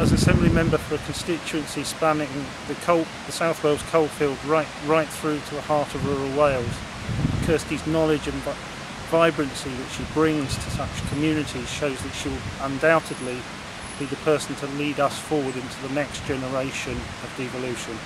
as Assembly member for a constituency spanning the, coal, the South Wales coalfield right, right through to the heart of rural Wales. Kirsty's knowledge and vibrancy that she brings to such communities shows that she will undoubtedly be the person to lead us forward into the next generation of devolution.